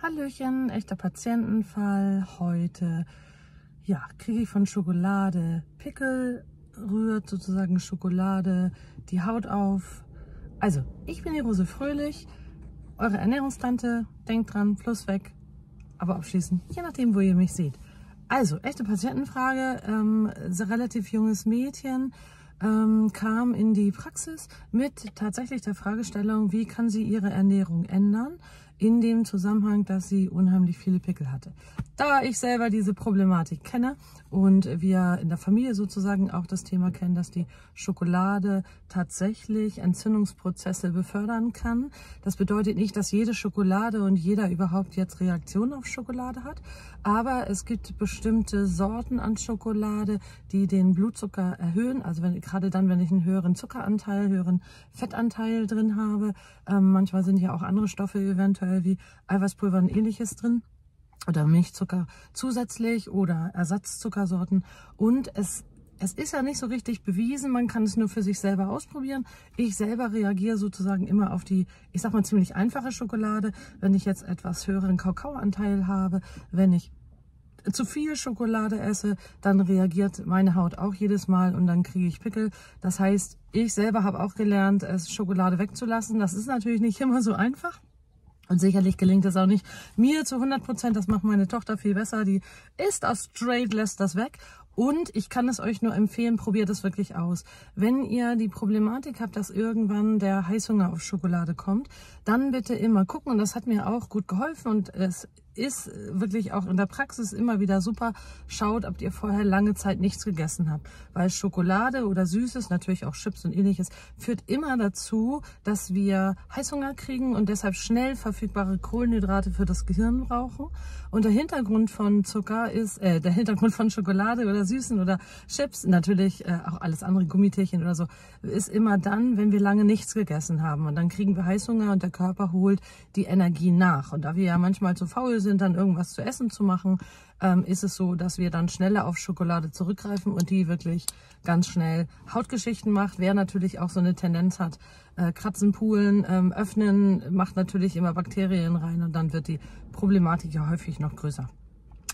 Hallöchen, echter Patientenfall. Heute ja, kriege ich von Schokolade Pickel, rührt sozusagen Schokolade die Haut auf. Also, ich bin die Rose Fröhlich, eure Ernährungstante. Denkt dran, Plus weg, aber abschließen, je nachdem, wo ihr mich seht. Also, echte Patientenfrage. Ähm, relativ junges Mädchen ähm, kam in die Praxis mit tatsächlich der Fragestellung, wie kann sie ihre Ernährung ändern? In dem Zusammenhang, dass sie unheimlich viele Pickel hatte. Da ich selber diese Problematik kenne und wir in der Familie sozusagen auch das Thema kennen, dass die Schokolade tatsächlich Entzündungsprozesse befördern kann. Das bedeutet nicht, dass jede Schokolade und jeder überhaupt jetzt Reaktion auf Schokolade hat, aber es gibt bestimmte Sorten an Schokolade, die den Blutzucker erhöhen. Also wenn, gerade dann, wenn ich einen höheren Zuckeranteil, höheren Fettanteil drin habe. Ähm, manchmal sind ja auch andere Stoffe eventuell wie Eiweißpulver und ähnliches drin oder Milchzucker zusätzlich oder Ersatzzuckersorten. Und es, es ist ja nicht so richtig bewiesen, man kann es nur für sich selber ausprobieren. Ich selber reagiere sozusagen immer auf die, ich sag mal, ziemlich einfache Schokolade. Wenn ich jetzt etwas höheren Kakaoanteil habe, wenn ich zu viel Schokolade esse, dann reagiert meine Haut auch jedes Mal und dann kriege ich Pickel. Das heißt, ich selber habe auch gelernt, es Schokolade wegzulassen. Das ist natürlich nicht immer so einfach. Und sicherlich gelingt es auch nicht mir zu 100 Prozent. Das macht meine Tochter viel besser. Die isst das straight, lässt das weg. Und ich kann es euch nur empfehlen, probiert es wirklich aus. Wenn ihr die Problematik habt, dass irgendwann der Heißhunger auf Schokolade kommt, dann bitte immer gucken. Und das hat mir auch gut geholfen und es ist wirklich auch in der Praxis immer wieder super. Schaut, ob ihr vorher lange Zeit nichts gegessen habt. Weil Schokolade oder Süßes, natürlich auch Chips und ähnliches, führt immer dazu, dass wir Heißhunger kriegen und deshalb schnell verfügbare Kohlenhydrate für das Gehirn brauchen. Und der Hintergrund von Zucker ist, äh, der Hintergrund von Schokolade oder Süßen oder Chips, natürlich äh, auch alles andere, Gummitierchen oder so, ist immer dann, wenn wir lange nichts gegessen haben. Und dann kriegen wir Heißhunger und der Körper holt die Energie nach. Und da wir ja manchmal zu faul sind, sind, dann irgendwas zu essen zu machen, ähm, ist es so, dass wir dann schneller auf Schokolade zurückgreifen und die wirklich ganz schnell Hautgeschichten macht. Wer natürlich auch so eine Tendenz hat, äh, Kratzen, Poolen, ähm, Öffnen, macht natürlich immer Bakterien rein und dann wird die Problematik ja häufig noch größer.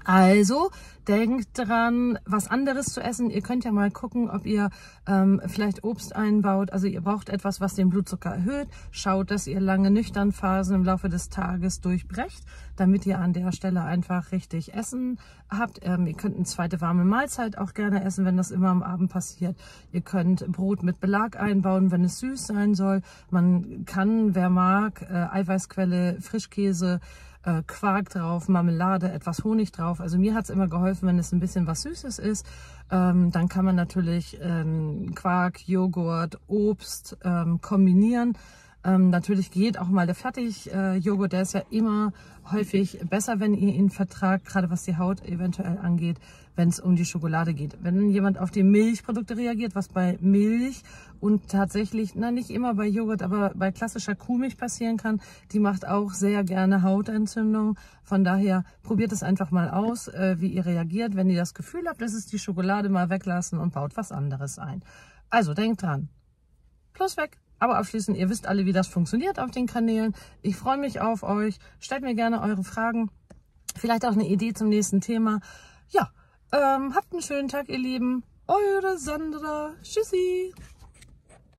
Also denkt dran, was anderes zu essen. Ihr könnt ja mal gucken, ob ihr ähm, vielleicht Obst einbaut. Also ihr braucht etwas, was den Blutzucker erhöht. Schaut, dass ihr lange nüchtern Phasen im Laufe des Tages durchbrecht, damit ihr an der Stelle einfach richtig Essen habt. Ähm, ihr könnt eine zweite warme Mahlzeit auch gerne essen, wenn das immer am Abend passiert. Ihr könnt Brot mit Belag einbauen, wenn es süß sein soll. Man kann, wer mag, äh, Eiweißquelle, Frischkäse, äh, Quark drauf, Marmelade, etwas Honig drauf. Also mir hat es immer geholfen, wenn es ein bisschen was Süßes ist. Ähm, dann kann man natürlich ähm, Quark, Joghurt, Obst ähm, kombinieren. Ähm, natürlich geht auch mal der Fertig-Joghurt, der ist ja immer häufig besser, wenn ihr ihn vertragt, gerade was die Haut eventuell angeht, wenn es um die Schokolade geht. Wenn jemand auf die Milchprodukte reagiert, was bei Milch und tatsächlich, na nicht immer bei Joghurt, aber bei klassischer Kuhmilch passieren kann, die macht auch sehr gerne Hautentzündung. Von daher probiert es einfach mal aus, äh, wie ihr reagiert. Wenn ihr das Gefühl habt, das ist die Schokolade, mal weglassen und baut was anderes ein. Also denkt dran. Plus weg. Aber abschließend, ihr wisst alle, wie das funktioniert auf den Kanälen. Ich freue mich auf euch. Stellt mir gerne eure Fragen. Vielleicht auch eine Idee zum nächsten Thema. Ja, ähm, habt einen schönen Tag, ihr Lieben. Eure Sandra. Tschüssi.